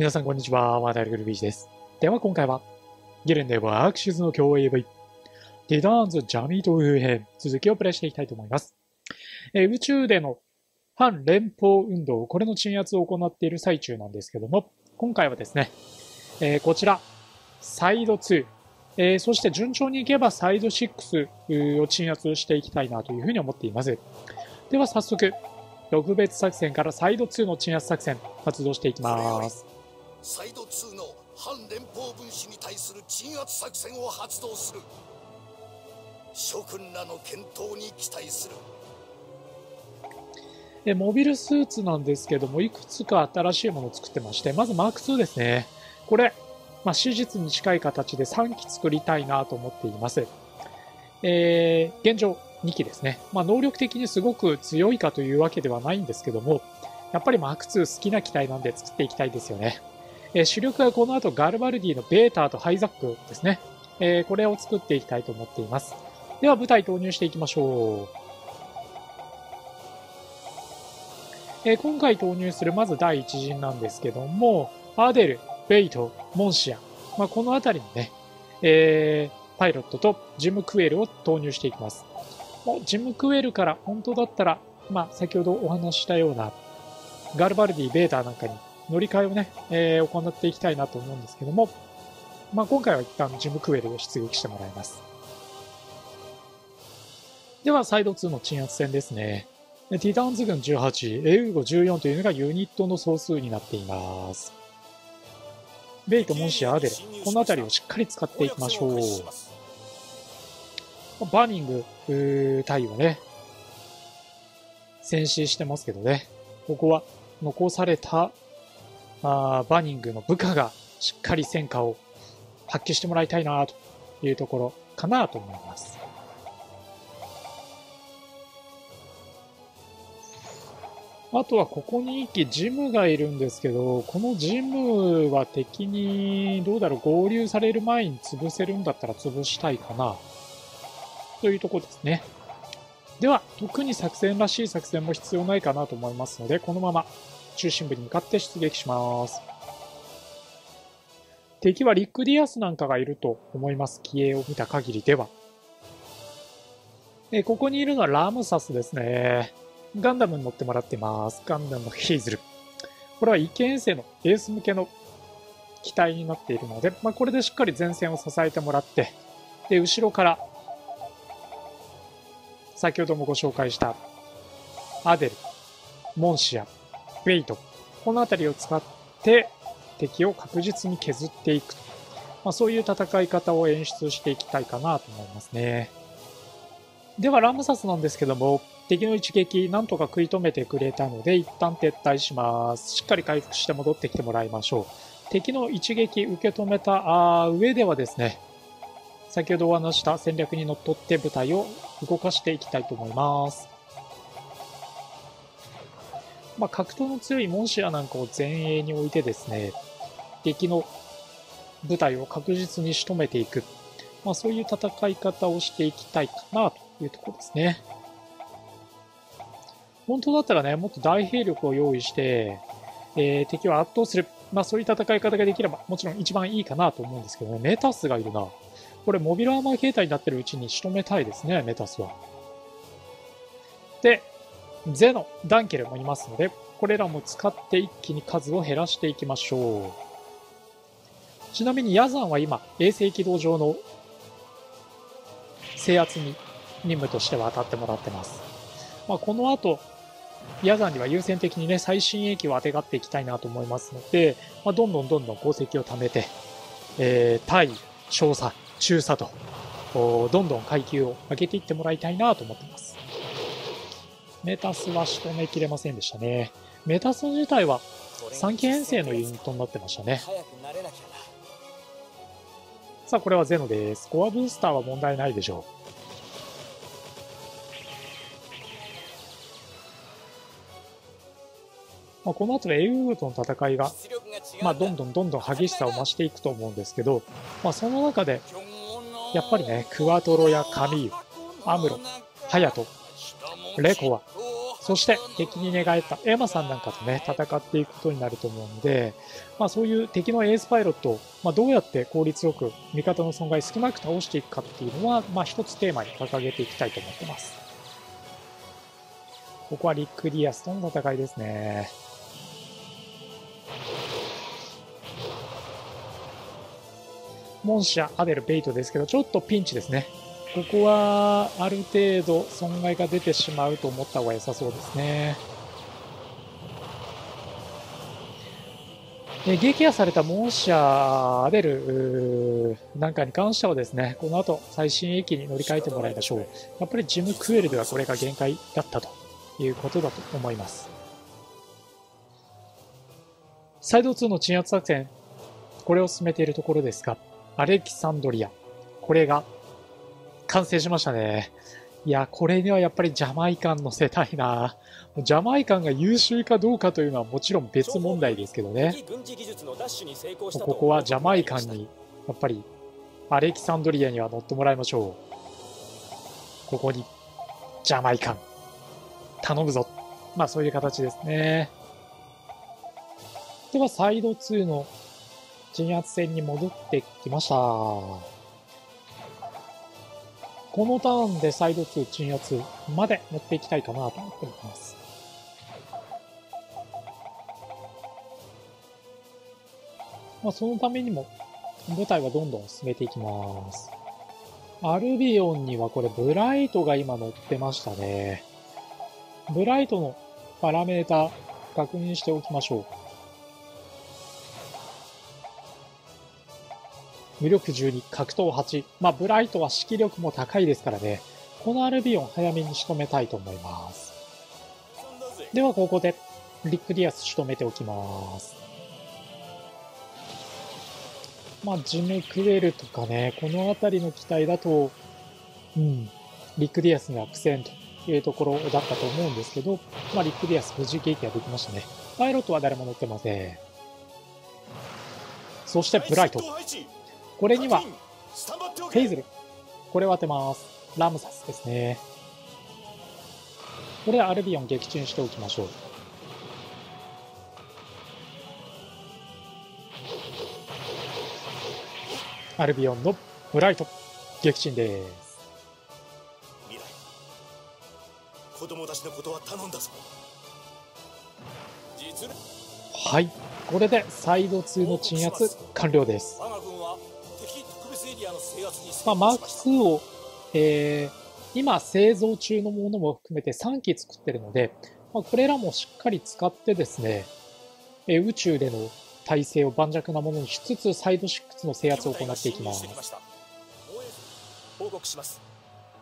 皆さんこんにちは、ワーダルグルビーチです。では今回は、ゲレンデはアクシューズの共 AV、ディダーンズ・ジャミート風編、続きをプレイしていきたいと思います。え、宇宙での反連邦運動、これの鎮圧を行っている最中なんですけども、今回はですね、えー、こちら、サイド2、えー、そして順調にいけばサイド6を鎮圧していきたいなというふうに思っています。では早速、特別作戦からサイド2の鎮圧作戦発動していきます。サイド2の反連邦分子に対する鎮圧作戦を発動する諸君らの健闘に期待するえモビルスーツなんですけどもいくつか新しいものを作ってましてまずマーク2ですねこれ、まあ、史実に近い形で3機作りたいなと思っていますえー、現状2機ですね。まあ、能力的にすごく強いかというわけではないんですけども、やっぱりマーク2好きな機体なんで作っていきたいですよね。え、主力はこの後ガルバルディのベーターとハイザックですね。え、これを作っていきたいと思っています。では舞台投入していきましょう。え、今回投入するまず第一陣なんですけども、アデル、ベイト、モンシア、まあ、この辺りにね、えー、パイロットとジム・クエルを投入していきます。ジム・クエルから本当だったら、まあ、先ほどお話ししたようなガルバルディ、ベーターなんかに乗り換えをね、えー、行っていきたいなと思うんですけども、まあ、今回は一旦ジムクエルで出撃してもらいます。では、サイド2の鎮圧戦ですね。ティターンズ軍18、エウゴ14というのがユニットの総数になっています。ベイとモンシア、アデル、この辺りをしっかり使っていきましょう。バニング大尉はね、戦死してますけどね、ここは残されたバニングの部下がしっかり戦果を発揮してもらいたいなというところかなと思います。あとはここに一機ジムがいるんですけど、このジムは敵にどうだろう合流される前に潰せるんだったら潰したいかな。というところですね。では、特に作戦らしい作戦も必要ないかなと思いますので、このまま中心部に向かって出撃します。敵はリック・ディアスなんかがいると思います。機影を見た限りでは。えここにいるのはラムサスですね。ガンダムに乗ってもらってます。ガンダムのヘイズル。これは異見生のエース向けの機体になっているので、まあ、これでしっかり前線を支えてもらって、で、後ろから、先ほどもご紹介したアデル、モンシア、ウェイト、この辺りを使って敵を確実に削っていく。まあ、そういう戦い方を演出していきたいかなと思いますね。では、ラムサスなんですけども、敵の一撃、なんとか食い止めてくれたので、一旦撤退します。しっかり回復して戻ってきてもらいましょう。敵の一撃受け止めた上ではですね、先ほどお話した戦略にのっとって部隊を動かしていきたいと思います。まあ、格闘の強いモンシアなんかを前衛に置いてですね、敵の部隊を確実に仕留めていく。まあ、そういう戦い方をしていきたいかなというところですね。本当だったらね、もっと大兵力を用意して、えー、敵を圧倒する。まあそういう戦い方ができれば、もちろん一番いいかなと思うんですけどね、メタスがいるな。これモビルアーマー形態になってるうちに仕留めたいですね、メタスは。で、ゼノ、ダンケルもいますので、これらも使って一気に数を減らしていきましょう。ちなみにヤザンは今、衛星軌道上の制圧に任務としては当たってもらってます。まあ、この後、ヤザンには優先的にね、最新兵器を当てがっていきたいなと思いますので、まあ、どんどんどんどん功績を貯めて、えー、対、少佐、中佐と、どんどん階級を上げていってもらいたいなと思ってます。メタスは仕留めきれませんでしたね。メタス自体は3期編成のユニットになってましたね。さあ、これはゼノです。コアブースターは問題ないでしょう。まあ、この後でエウーとの戦いが、まあ、どんどんどんどん激しさを増していくと思うんですけど、まあ、その中で、やっぱりね、クワトロやカミーユ、アムロ、ハヤト、レコア、そして敵に寝返ったエマさんなんかとね、戦っていくことになると思うので、まあそういう敵のエースパイロットを、まあ、どうやって効率よく味方の損害少なく倒していくかっていうのは、まあ一つテーマに掲げていきたいと思ってます。ここはリック・ディアスとの戦いですね。モンシャ、アデル、ベイトですけど、ちょっとピンチですね。ここはある程度損害が出てしまうと思った方が良さそうですね。え撃破されたモンシャーデルなんかに関してはですね、この後最新駅に乗り換えてもらいましょう。やっぱりジム・クエルではこれが限界だったということだと思います。サイド2の鎮圧作戦、これを進めているところですが、アレキサンドリア、これが完成しましたね。いや、これにはやっぱりジャマイカン乗せたいな。ジャマイカンが優秀かどうかというのはもちろん別問題ですけどね。ここはジャマイカンに、やっぱり、アレキサンドリアには乗ってもらいましょう。ここに、ジャマイカン。頼むぞ。まあそういう形ですね。では、サイド2の鎮圧戦に戻ってきました。このターンでサイド2鎮圧まで持っていきたいかなと思ってます。まあ、そのためにも、舞台はどんどん進めていきます。アルビオンにはこれブライトが今乗ってましたね。ブライトのパラメータ確認しておきましょう。無力12、格闘8。まあ、ブライトは指揮力も高いですからね。このアルビオン早めに仕留めたいと思います。では、ここで、リックディアス仕留めておきます。まあ、ジムクエルとかね、この辺りの機体だと、うん、リックディアスには苦戦というところだったと思うんですけど、まあ、リックディアス無事撃破できましたね。パイロットは誰も乗ってません。そしてブライト。これには、フェイズル。これを当てます。ラムサスですね。これはアルビオン撃沈しておきましょう。アルビオンのブライト、撃沈です。子供たちのことは頼んだぞ。はい、これでサイド2の鎮圧完了です。まあ、マーク2を、えー、今製造中のものも含めて3機作ってるので、まあ、これらもしっかり使ってですね、えー、宇宙での体制を盤石なものにしつつ、サイド6の制圧を行っていきます。報告します。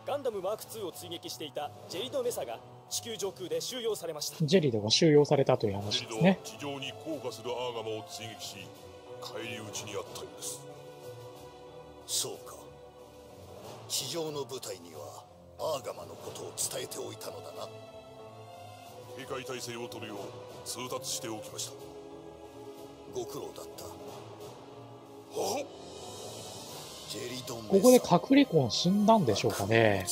ガンダムマーク2を追撃していたジェリド・メサが地球上空で収容されました。ジェリドが収容されたという話ですね。地上に降下するアーガマを追撃し、返り討ちにあったようです。そうか。地上の部隊にはアーガマのことを伝えておいたのだな。警戒態勢を取るよう通達しておきました。ご苦労だった。ここでカリコン死んだんでしょうかね。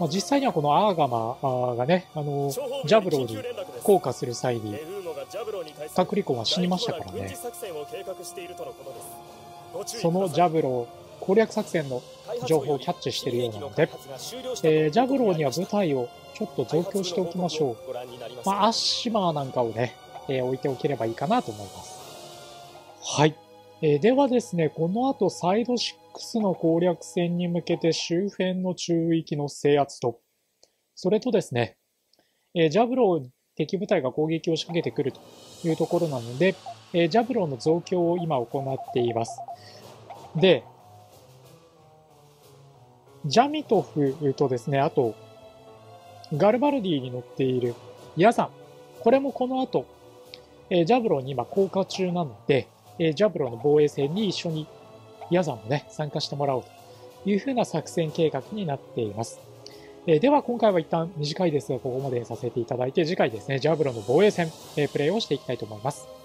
まあ、実際にはこのアーガマがね、あの、ジャブローに降下する際に、カクリコンは死にましたからね。そのジャブロー、攻略作戦の情報をキャッチしているようなので、えー、ジャブローには部隊をちょっと増強しておきましょう。まあ、アッシマーなんかをね、えー、置いておければいいかなと思います。はい。えー、ではですね、この後サイド6の攻略戦に向けて周辺の中域の制圧と、それとですね、えー、ジャブロー敵部隊が攻撃を仕掛けてくるというところなので、えー、ジャブローの増強を今行っています。で、ジャミトフとですね、あと、ガルバルディに乗っているヤザン。これもこの後、え、ジャブローに今降下中なので、え、ジャブローの防衛戦に一緒にヤザンもね、参加してもらおうというふうな作戦計画になっています。え、では今回は一旦短いですが、ここまでさせていただいて、次回ですね、ジャブローの防衛戦、え、プレイをしていきたいと思います。